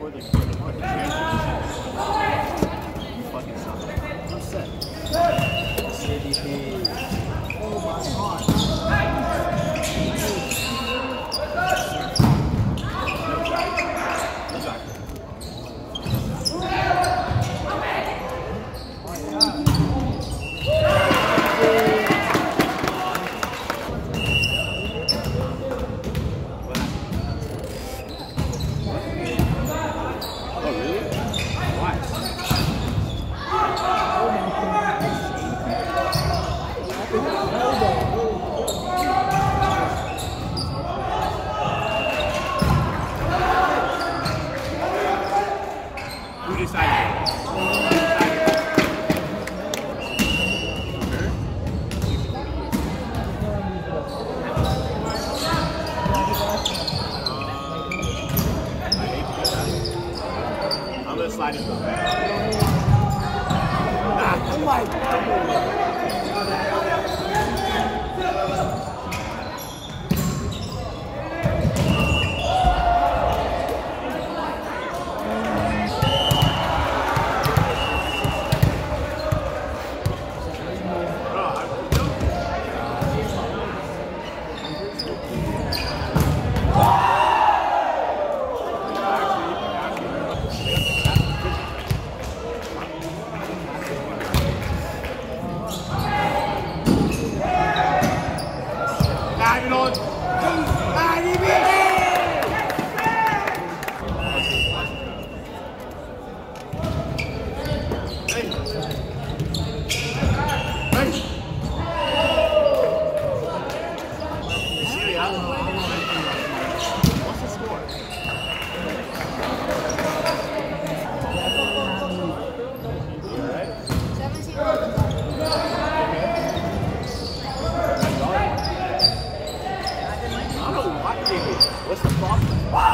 where they put the money. slide into the back. Oh nah, I'm Obrigado. Wow.